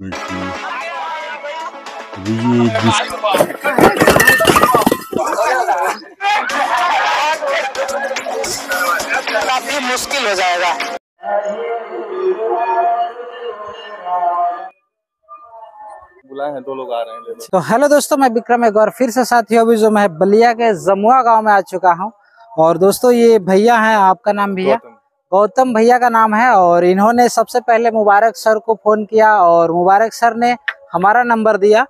देखिए ये काफ़ी मुश्किल हो जाएगा। बुलाए हैं दो लोग आ रहे हैं तो हेलो दोस्तों मैं विक्रम एक और फिर से साथी अभी जो मैं बलिया के जमुआ गाँव में आ चुका हूँ। और दोस्तों ये भैया हैं आपका नाम भैया? गौतम। गौतम भैया का नाम है और इन्होंने सबसे पहले मुबारक सर को फ़ोन किया और मुबारक सर ने हमारा नंबर दिया।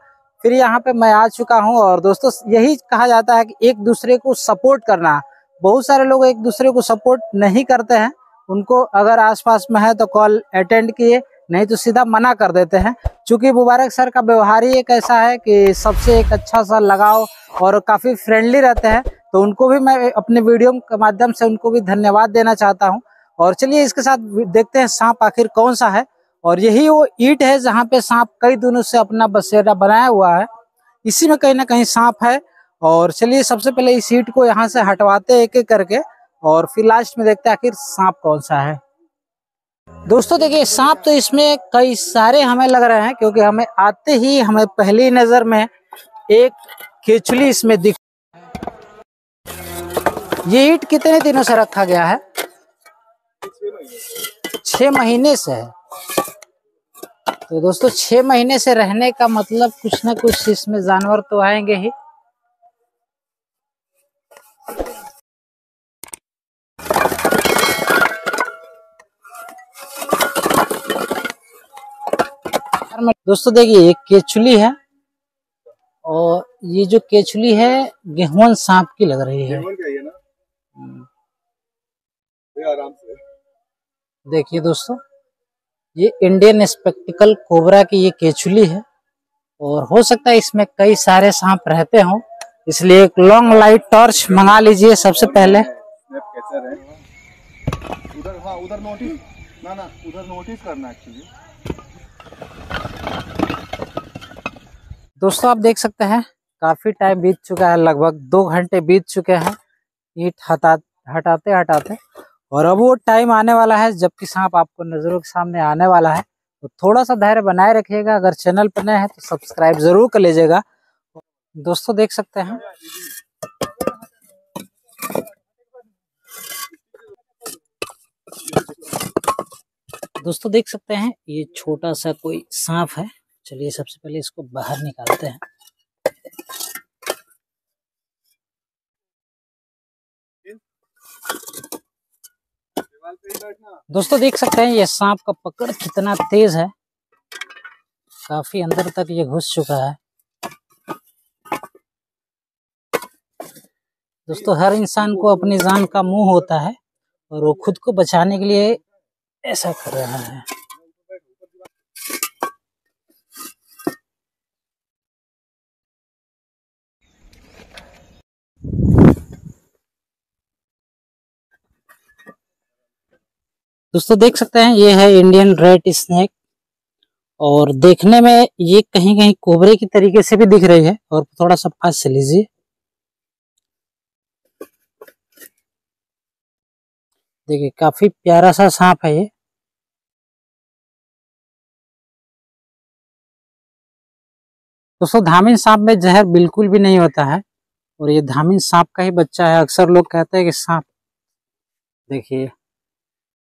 फिर यहाँ पे मैं आ चुका हूँ और दोस्तों, यही कहा जाता है कि एक दूसरे को सपोर्ट करना। बहुत सारे लोग एक दूसरे को सपोर्ट नहीं करते हैं। उनको अगर आसपास में है तो कॉल अटेंड किए, नहीं तो सीधा मना कर देते हैं। क्योंकि मुबारक सर का व्यवहार ही एक ऐसा है कि सबसे एक अच्छा सा लगाव और काफ़ी फ्रेंडली रहते हैं तो उनको भी मैं अपने वीडियो के माध्यम से उनको भी धन्यवाद देना चाहता हूँ। और चलिए इसके साथ देखते हैं सांप आखिर कौन सा है। और यही वो ईट है जहाँ पे सांप कई दिनों से अपना बसेरा बनाया हुआ है। इसी में कहीं ना कहीं सांप है। और चलिए सबसे पहले इस ईट को यहाँ से हटवाते एक एक करके। और फिर लास्ट में देखते हैं आखिर सांप कौन सा है। दोस्तों देखिए, सांप तो इसमें कई सारे हमें लग रहे हैं क्योंकि हमें आते ही हमें पहली नज़र में एक केचुली इसमें दिख ये ईट कितने दिनों से रखा गया है? छह महीने से है। तो दोस्तों छह महीने से रहने का मतलब कुछ ना कुछ इसमें जानवर तो आएँगे ही। दोस्तों देखिए एक केचुली है और ये जो केचुली है गेहूँ सांप की लग रही है। ये आराम से। देखिए दोस्तों ये इंडियन स्पेक्टिकल कोबरा की ये केचुली है और हो सकता है इसमें कई सारे सांप रहते हों इसलिए एक लॉन्ग लाइट टॉर्च मंगा लीजिए सबसे पहले। उधर हाँ उधर नोटिस ना ना उधर नोटिस करना एक्चुअली दोस्तों आप देख सकते हैं काफ़ी टाइम बीत चुका है लगभग दो घंटे बीत चुके हैं ईट हटा हटाते हटाते और अब वो टाइम आने वाला है, जबकि सांप आपको नज़रों के सामने आने वाला है तो थोड़ा सा धैर्य बनाए रखिएगा। अगर चैनल पर नए हैं तो सब्सक्राइब ज़रूर कर लीजिएगा। दोस्तों, देख सकते हैं। दोस्तों, देख सकते हैं, ये छोटा सा कोई सांप है। चलिए, सबसे पहले इसको बाहर निकालते हैं। ही बैठना दोस्तों देख सकते हैं, ये सांप का पकड़ कितना तेज है। काफ़ी अंदर तक ये घुस चुका है। दोस्तों, हर इंसान को अपनी जान का मुँह होता है और वो खुद को बचाने के लिए ऐसा कर रहा है। दोस्तों, देख सकते हैं, ये है इंडियन रेड स्नेक और देखने में ये कहीं कहीं कोबरे की तरीके से भी दिख रही है, और थोड़ा सा पास से लीजिए। देखिए, काफ़ी प्यारा सा सांप है ये। दोस्तों, धामिन सांप में जहर बिल्कुल भी नहीं होता है, और ये धामिन सांप का ही बच्चा है। अक्सर लोग कहते हैं कि सांप, देखिए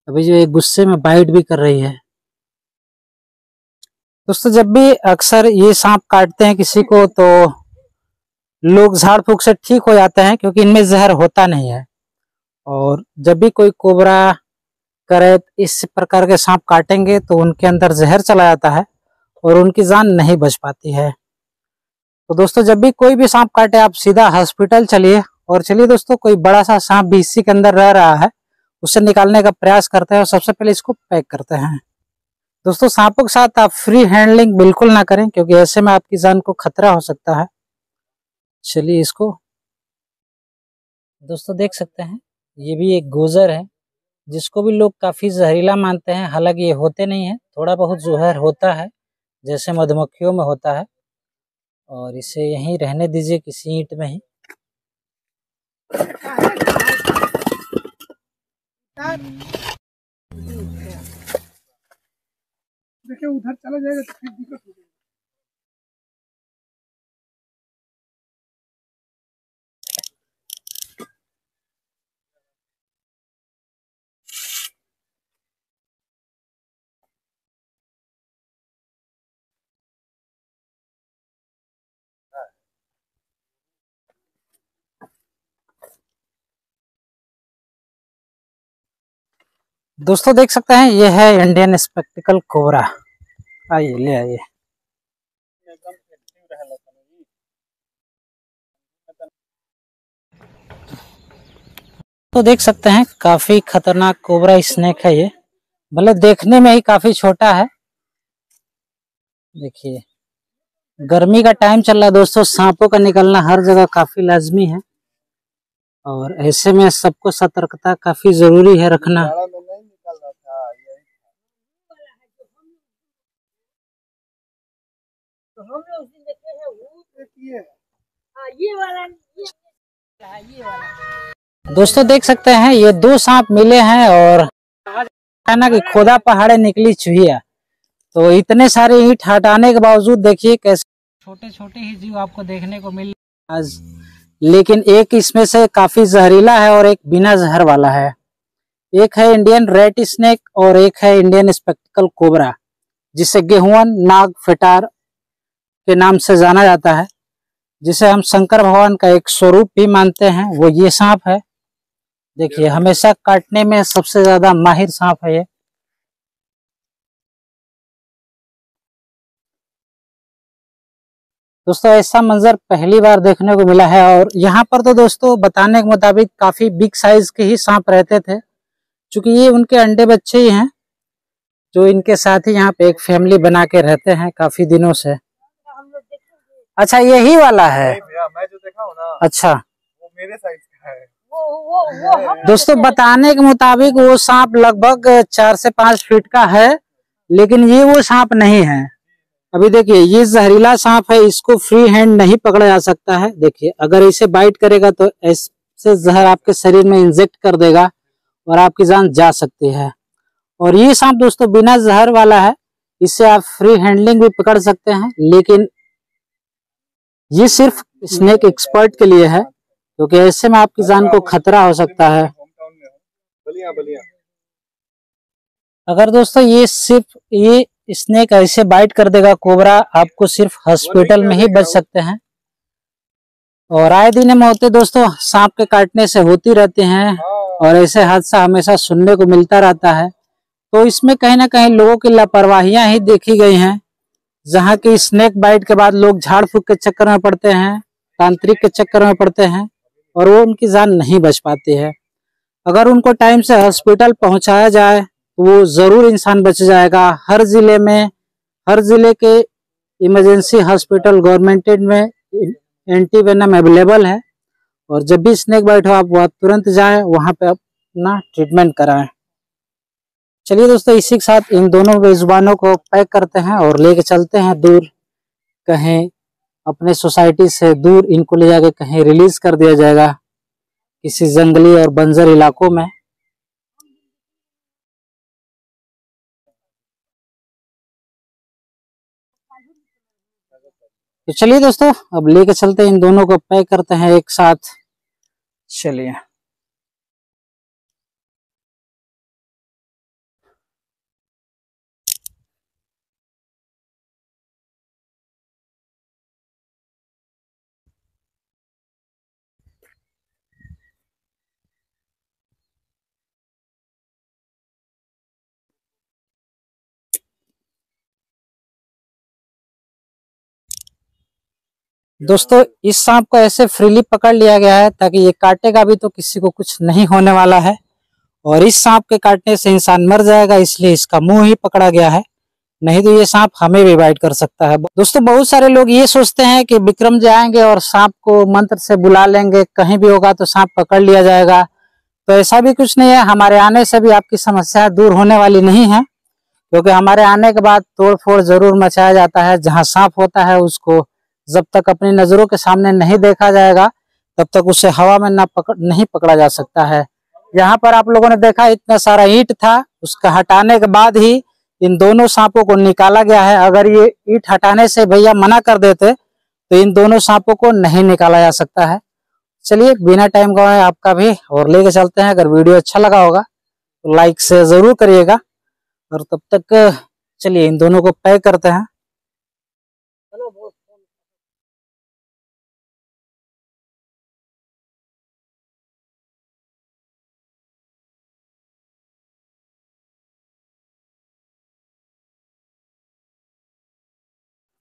अभी जो एक गुस्से में बाइट भी कर रही है। दोस्तों, जब भी अक्सर ये सांप काटते हैं किसी को तो लोग झाड़ फूक से ठीक हो जाते हैं, क्योंकि इनमें जहर होता नहीं है। और जब भी कोई कोबरा करे, इस प्रकार के सांप काटेंगे तो उनके अंदर जहर चला जाता है और उनकी जान नहीं बच पाती है। तो दोस्तों, जब भी कोई भी सांप काटे, आप सीधा हॉस्पिटल चलिए। और चलिए दोस्तों, कोई बड़ा सा सांप भी इसी के अंदर रह रहा है। उसे निकालने का प्रयास करते हैं और सबसे पहले इसको पैक करते हैं। दोस्तों, सांपों के साथ आप फ्री हैंडलिंग बिल्कुल ना करें, क्योंकि ऐसे में आपकी जान को खतरा हो सकता है। चलिए इसको। दोस्तों, देख सकते हैं, ये भी एक गोजर है, जिसको भी लोग काफ़ी जहरीला मानते हैं, हालाँकि ये होते नहीं है, थोड़ा बहुत जहर होता है, जैसे मधुमक्खियों में होता है। और इसे यहीं रहने दीजिए, किसी ईंट में ही। देखिए उधर चला जाएगा तो फिर दिक्कत हो जाएगी। दोस्तों देख सकते हैं, ये है इंडियन स्पेक्टिकल कोबरा आइए, ले आइए। तो देख सकते हैं, काफ़ी खतरनाक कोबरा स्नेक है ये। भले देखने में ही काफ़ी छोटा है। देखिए, गर्मी का टाइम चल रहा है दोस्तों, सांपों का निकलना हर जगह काफ़ी लाजमी है। और ऐसे में सबको सतर्कता काफ़ी ज़रूरी है रखना जाड़ा में नहीं निकल रहा था यही तो हम लोग उस दिन देखे हैं वो है। हाँ ये वाला ये हाँ, ये वाला। दोस्तों देख सकते हैं ये दो सांप मिले हैं और है ना कि खोदा पहाड़े निकली चुहिया तो इतने सारे ईट हटाने के बावजूद देखिए कैसे छोटे छोटे ही जीव आपको देखने को मिल आज। लेकिन एक इसमें से काफ़ी जहरीला है और एक बिना जहर वाला है। एक है इंडियन रेड स्नेक और एक है इंडियन स्पेक्टिकल कोबरा जिसे गेहुअन नाग फेटार के नाम से जाना जाता है, जिसे हम शंकर भगवान का एक स्वरूप भी मानते हैं, वो ये सांप है। देखिए, हमेशा काटने में सबसे ज़्यादा माहिर सांप है ये। दोस्तों, ऐसा मंजर पहली बार देखने को मिला है, और यहाँ पर तो दोस्तों, बताने के मुताबिक काफ़ी बिग साइज़ के ही सांप रहते थे क्योंकि ये उनके अंडे बच्चे ही हैं, जो इनके साथ ही यहाँ पे एक फैमिली बना के रहते हैं काफ़ी दिनों से। अच्छा यही वाला है। मैं जो देखा हूँ ना अच्छा। वो मेरे साइज़ का है। वो वो वो दोस्तों बताने के मुताबिक वो सांप लगभग चार से पाँच फीट का है लेकिन ये वो सांप नहीं है। अभी देखिए ये जहरीला सांप है इसको फ्री हैंड नहीं पकड़ा जा सकता है। देखिए अगर इसे बाइट करेगा तो ऐसे जहर आपके शरीर में इंजेक्ट कर देगा और आपकी जान जा सकती है। और ये सांप दोस्तों बिना जहर वाला है इससे आप फ्री हैंडलिंग भी पकड़ सकते हैं लेकिन ये सिर्फ़ स्नेक एक्सपर्ट के लिए है, क्योंकि ऐसे में आपकी जान को खतरा हो सकता है। में अगर दोस्तों ये सिर्फ़, ये स्नेक ऐसे बाइट कर देगा कोबरा आपको सिर्फ़ हॉस्पिटल में ही बच सकते हैं। और आए दिन मौतें दोस्तों, सांप के काटने से होती रहती हाँ और ऐसे हादसा हमेशा सुनने को मिलता रहता है। तो इसमें कहीं ना कहीं लोगों की लापरवाहियाँ ही देखी गई हैं। जहाँ की स्नेक बाइट के बाद लोग झाड़ फूक के चक्कर में पड़ते हैं, तांत्रिक के चक्कर में पड़ते हैं, और वो उनकी जान नहीं बच पाती है। अगर उनको टाइम से हॉस्पिटल पहुँचाया जाए तो वो ज़रूर इंसान बच जाएगा। हर ज़िले में, हर ज़िले के इमरजेंसी हॉस्पिटल गवर्नमेंटेड में एंटी वेनम अवेलेबल है, और जब भी स्नेक बाइट हो, आप वहाँ तुरंत जाएँ, वहाँ पे अपना ट्रीटमेंट कराएँ। चलिए दोस्तों, इसी के साथ इन दोनों बेजुबानों को पैक करते हैं और लेके चलते हैं दूर। कहीं अपने सोसाइटी से दूर इनको ले जाके कहीं रिलीज़ कर दिया जाएगा किसी जंगली और बंजर इलाकों में। तो चलिए दोस्तों, अब लेके चलते हैं इन दोनों को पैक करते हैं एक साथ। चलिए। दोस्तों, इस सांप को ऐसे फ्रीली पकड़ लिया गया है ताकि ये काटेगा भी तो किसी को कुछ नहीं होने वाला है। और इस सांप के काटने से इंसान मर जाएगा, इसलिए इसका मुँह ही पकड़ा गया है। नहीं तो ये सांप हमें भी बाइट कर सकता है। दोस्तों, बहुत सारे लोग ये सोचते हैं कि विक्रम जाएँगे और सांप को मंत्र से बुला लेंगे, कहीं भी होगा तो सांप पकड़ लिया जाएगा। तो ऐसा भी कुछ नहीं है, हमारे आने से भी आपकी समस्या दूर होने वाली नहीं है। क्योंकि हमारे आने के बाद तोड़ फोड़ ज़रूर मचाया जाता है, जहाँ सांप होता है उसको जब तक अपनी नज़रों के सामने नहीं देखा जाएगा, तब तक उसे हवा में ना पकड़, नहीं पकड़ा जा सकता है। यहाँ पर आप लोगों ने देखा, इतना सारा ईंट था, उसका हटाने के बाद ही इन दोनों सांपों को निकाला गया है। अगर ये ईट हटाने से भैया मना कर देते तो इन दोनों सांपों को नहीं निकाला जा सकता है। चलिए, बिना टाइम गवाए आपका भी और लेके चलते हैं। अगर वीडियो अच्छा लगा होगा तो लाइक से ज़रूर करिएगा। और तब तक, चलिए, इन दोनों को पैक करते हैं।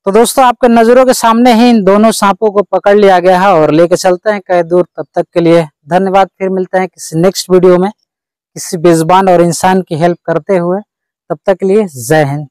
तो दोस्तों, आपके नज़रों के सामने ही इन दोनों सांपों को पकड़ लिया गया है और लेके चलते हैं कई दूर। तब तक के लिए धन्यवाद। फिर मिलते हैं किसी नेक्स्ट वीडियो में। किसी बेजबान और इंसान की हेल्प करते हुए। तब तक के लिए जय हिंद।